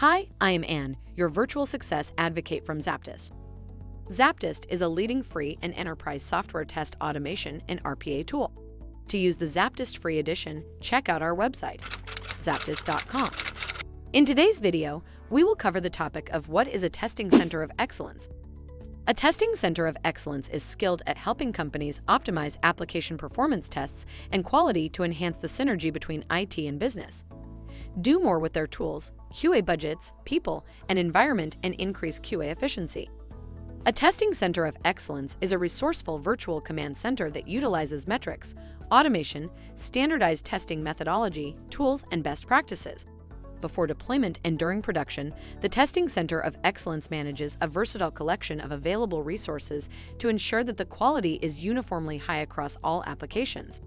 Hi, I am Anne, your virtual success advocate from ZAPTEST. ZAPTEST is a leading free and enterprise software test automation and RPA tool. To use the ZAPTEST free edition, check out our website, zaptest.com. In today's video, we will cover the topic of what is a testing center of excellence. A testing center of excellence is skilled at helping companies optimize application performance tests and quality to enhance the synergy between IT and business. Do more with their tools, QA budgets, people, and environment, and increase QA efficiency. A testing center of excellence is a resourceful virtual command center that utilizes metrics, automation, standardized testing methodology, tools, and best practices before deployment and during production, the Testing Center of Excellence manages a versatile collection of available resources to ensure that the quality is uniformly high across all applications.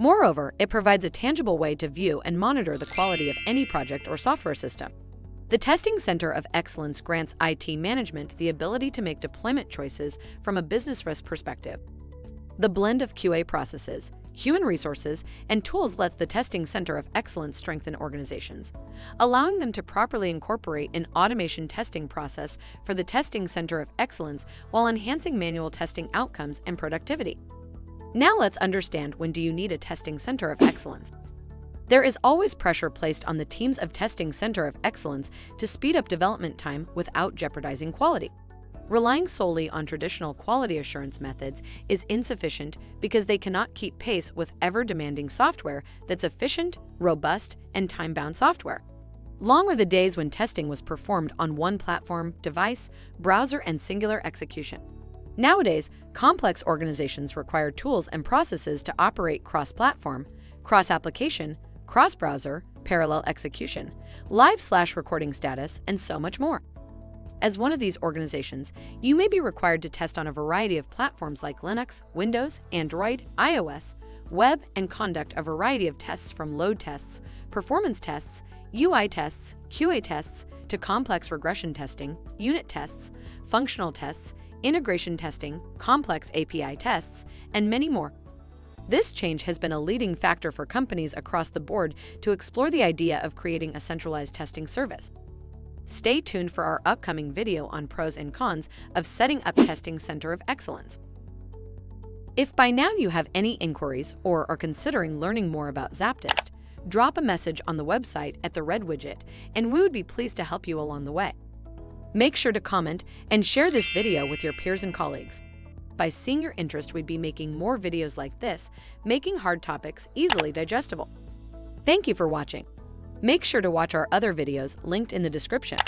Moreover, it provides a tangible way to view and monitor the quality of any project or software system. The Testing Center of Excellence grants IT management the ability to make deployment choices from a business risk perspective. The blend of QA processes, human resources, and tools lets the Testing Center of Excellence strengthen organizations, allowing them to properly incorporate an automation testing process for the Testing Center of Excellence while enhancing manual testing outcomes and productivity. Now let's understand when do you need a Testing Center of Excellence. There is always pressure placed on the teams of Testing Center of Excellence to speed up development time without jeopardizing quality. Relying solely on traditional quality assurance methods is insufficient because they cannot keep pace with ever demanding software that's efficient, robust, and time bound software. Long were the days when testing was performed on one platform, device, browser, and singular execution. Nowadays, complex organizations require tools and processes to operate cross platform, cross application, cross browser, parallel execution, live slash recording status, and so much more. As one of these organizations, you may be required to test on a variety of platforms like Linux, Windows, Android, iOS, web, and conduct a variety of tests from load tests, performance tests, UI tests, QA tests, to complex regression testing, unit tests, functional tests, integration testing, complex API tests, and many more. This change has been a leading factor for companies across the board to explore the idea of creating a centralized testing service. Stay tuned for our upcoming video on pros and cons of setting up Testing Center of Excellence. If by now you have any inquiries or are considering learning more about ZAPTEST, drop a message on the website at the red widget and we would be pleased to help you along the way. Make sure to comment and share this video with your peers and colleagues. By seeing your interest, we'd be making more videos like this, making hard topics easily digestible. Thank you for watching. Make sure to watch our other videos linked in the description.